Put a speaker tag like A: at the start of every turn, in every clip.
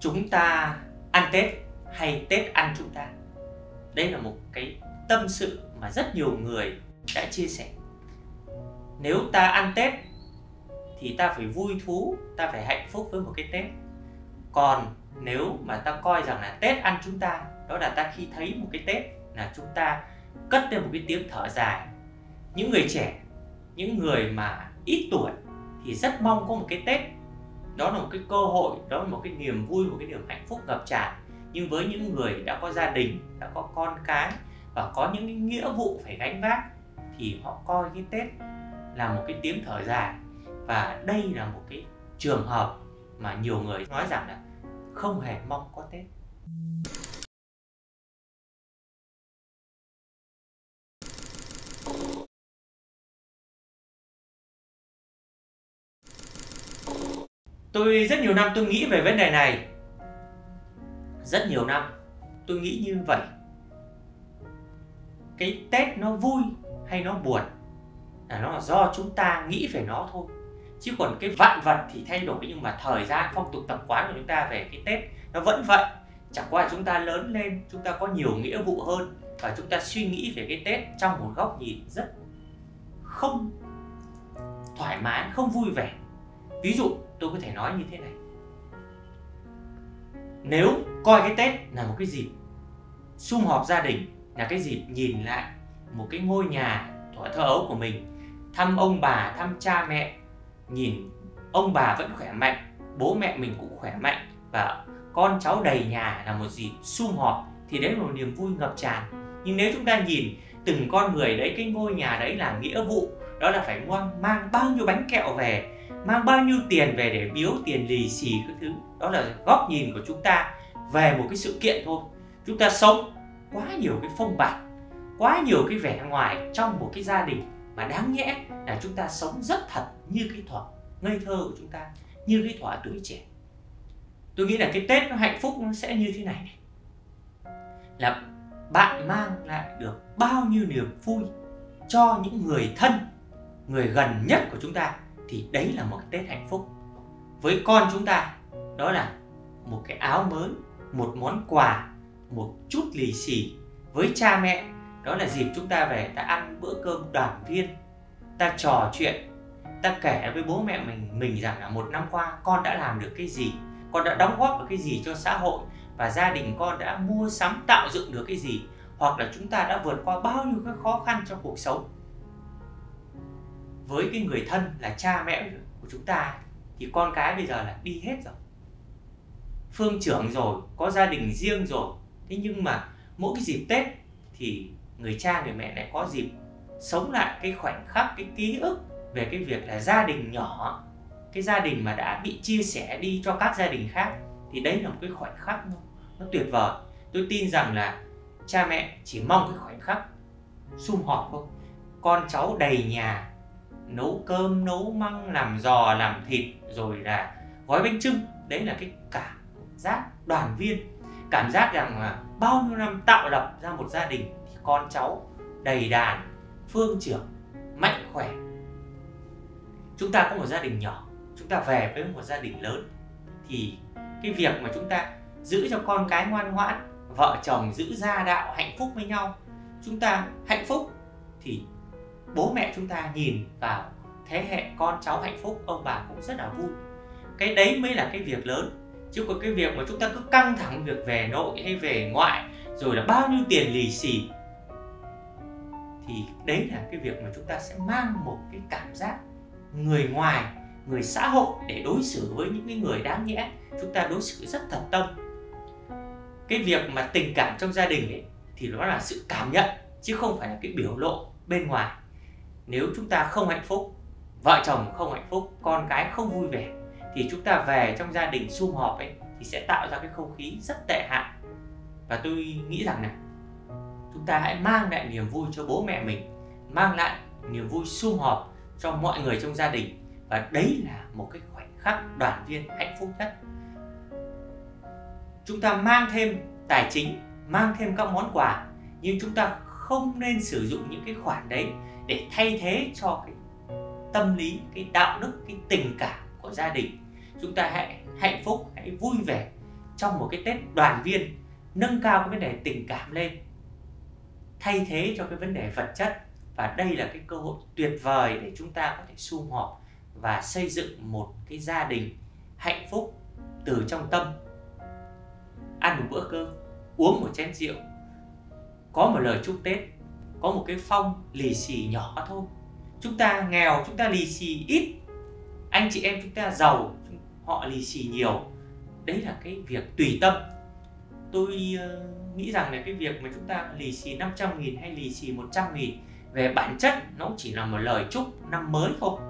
A: chúng ta ăn tết hay tết ăn chúng ta? Đây là một cái tâm sự mà rất nhiều người đã chia sẻ. Nếu ta ăn tết thì ta phải vui thú, ta phải hạnh phúc với một cái tết. Còn nếu mà ta coi rằng là tết ăn chúng ta, đó là ta khi thấy một cái tết là chúng ta cất lên một cái tiếng thở dài. Những người trẻ, những người mà ít tuổi thì rất mong có một cái tết đó là một cái cơ hội, đó là một cái niềm vui, một cái niềm hạnh phúc ngập tràn. Nhưng với những người đã có gia đình, đã có con cái và có những cái nghĩa vụ phải gánh vác thì họ coi cái tết là một cái tiếng thở dài. Và đây là một cái trường hợp mà nhiều người nói rằng là không hề mong có tết. Tôi rất nhiều năm tôi nghĩ về vấn đề này. Rất nhiều năm tôi nghĩ như vậy. Cái tết nó vui hay nó buồn là nó là do chúng ta nghĩ về nó thôi. Chứ còn cái vạn vật thì thay đổi, nhưng mà thời gian phong tục tập quán của chúng ta về cái tết nó vẫn vậy. Chẳng qua chúng ta lớn lên, chúng ta có nhiều nghĩa vụ hơn và chúng ta suy nghĩ về cái tết trong một góc nhìn rất không thoải mái, không vui vẻ. Ví dụ tôi có thể nói như thế này. Nếu coi cái tết là một cái dịp sum họp gia đình là cái dịp nhìn lại một cái ngôi nhà thuở thơ ấu của mình thăm ông bà thăm cha mẹ nhìn ông bà vẫn khỏe mạnh bố mẹ mình cũng khỏe mạnh và con cháu đầy nhà là một dịp sum họp thì đấy là một niềm vui ngập tràn. Nhưng nếu chúng ta nhìn từng con người đấy cái ngôi nhà đấy là nghĩa vụ đó là phải mang, mang bao nhiêu bánh kẹo về mang bao nhiêu tiền về để biếu tiền lì xì các thứ. Đó là góc nhìn của chúng ta về một cái sự kiện thôi. Chúng ta sống quá nhiều cái phong bạt quá nhiều cái vẻ ngoài trong một cái gia đình mà đáng nhẽ là chúng ta sống rất thật như cái thuở ngây thơ của chúng ta như cái thuở tuổi trẻ. Tôi nghĩ là cái tết nó hạnh phúc nó sẽ như thế này, này. là bạn mang lại được bao nhiêu niềm vui cho những người thân người gần nhất của chúng ta thì đấy là một cái tết hạnh phúc. Với con chúng ta, đó là một cái áo mới, một món quà, một chút lì xì. Với cha mẹ, đó là dịp chúng ta về ta ăn bữa cơm đoàn viên, ta trò chuyện, ta kể với bố mẹ mình mình rằng là một năm qua con đã làm được cái gì, con đã đóng góp được cái gì cho xã hội và gia đình con đã mua sắm, tạo dựng được cái gì, hoặc là chúng ta đã vượt qua bao nhiêu cái khó khăn trong cuộc sống với cái người thân là cha mẹ của chúng ta thì con cái bây giờ là đi hết rồi. Phương trưởng rồi có gia đình riêng rồi. Thế nhưng mà mỗi cái dịp tết thì người cha người mẹ lại có dịp sống lại cái khoảnh khắc cái ký ức về cái việc là gia đình nhỏ cái gia đình mà đã bị chia sẻ đi cho các gia đình khác. Thì đấy là một cái khoảnh khắc nó, nó tuyệt vời. Tôi tin rằng là cha mẹ chỉ mong cái khoảnh khắc sum họp thôi. Con cháu đầy nhà nấu cơm, nấu măng, làm giò, làm thịt, rồi là gói bánh trưng đấy là cái cảm giác đoàn viên. Cảm giác rằng là bao nhiêu năm tạo lập ra một gia đình thì con cháu đầy đàn, phương trưởng, mạnh khỏe. Chúng ta có một gia đình nhỏ, chúng ta về với một gia đình lớn, thì cái việc mà chúng ta giữ cho con cái ngoan ngoãn, vợ chồng giữ gia đạo, hạnh phúc với nhau, chúng ta hạnh phúc thì bố mẹ chúng ta nhìn vào thế hệ con cháu hạnh phúc, ông bà cũng rất là vui. Cái đấy mới là cái việc lớn. Chứ còn cái việc mà chúng ta cứ căng thẳng việc về nội hay về ngoại, rồi là bao nhiêu tiền lì xì, thì đấy là cái việc mà chúng ta sẽ mang một cái cảm giác người ngoài, người xã hội để đối xử với những cái người đáng nhẽ chúng ta đối xử rất thật tâm. Cái việc mà tình cảm trong gia đình ấy, thì nó là sự cảm nhận, chứ không phải là cái biểu lộ bên ngoài nếu chúng ta không hạnh phúc, vợ chồng không hạnh phúc, con cái không vui vẻ, thì chúng ta về trong gia đình sum họp ấy, thì sẽ tạo ra cái không khí rất tệ hại. Và tôi nghĩ rằng này, chúng ta hãy mang lại niềm vui cho bố mẹ mình, mang lại niềm vui sum họp cho mọi người trong gia đình. Và đấy là một cái khoảnh khắc đoàn viên hạnh phúc nhất. Chúng ta mang thêm tài chính, mang thêm các món quà, nhưng chúng ta không nên sử dụng những cái khoản đấy để thay thế cho cái tâm lý, cái đạo đức, cái tình cảm của gia đình. Chúng ta hãy hạnh phúc, hãy vui vẻ trong một cái tết đoàn viên, nâng cao cái vấn đề tình cảm lên, thay thế cho cái vấn đề vật chất. Và đây là cái cơ hội tuyệt vời để chúng ta có thể sum họp và xây dựng một cái gia đình hạnh phúc từ trong tâm. Ăn một bữa cơm, uống một chén rượu, có một lời chúc tết có một cái phong lì xì nhỏ thôi. Chúng ta nghèo chúng ta lì xì ít. Anh chị em chúng ta giàu họ lì xì nhiều. Đấy là cái việc tùy tâm. Tôi uh, nghĩ rằng là cái việc mà chúng ta lì xì 500 nghìn hay lì xì 100 nghìn về bản chất nó cũng chỉ là một lời chúc năm mới thôi.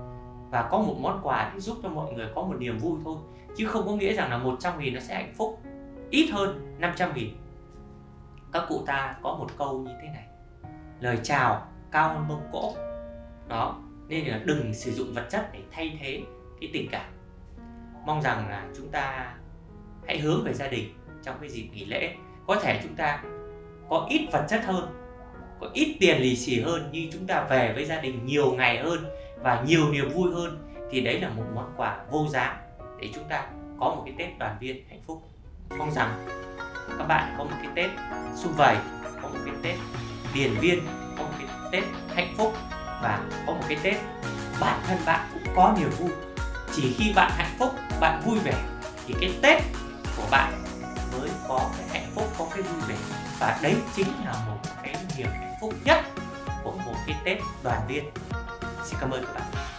A: Và có một món quà để giúp cho mọi người có một niềm vui thôi. Chứ không có nghĩa rằng là 100 nghìn nó sẽ hạnh phúc. Ít hơn 500 nghìn. Các cụ ta có một câu như thế này lời chào cao hơn mông cỗ đó, nên là đừng sử dụng vật chất để thay thế cái tình cảm. Mong rằng là chúng ta hãy hướng về gia đình trong cái dịp nghỉ lễ. Có thể chúng ta có ít vật chất hơn, có ít tiền lì xì hơn, nhưng chúng ta về với gia đình nhiều ngày hơn và nhiều niềm vui hơn, thì đấy là một món quà vô giá để chúng ta có một cái tết đoàn viên hạnh phúc. Mong rằng các bạn có một cái tết sum vầy, có một cái tết điền viên có một cái tết hạnh phúc và có một cái tết bản thân bạn cũng có niềm vui. Chỉ khi bạn hạnh phúc, bạn vui vẻ thì cái tết của bạn mới có cái hạnh phúc, có cái vui vẻ. Và đấy chính là một cái niềm hạnh phúc nhất của một cái tết đoàn viên. Xin cảm ơn các bạn.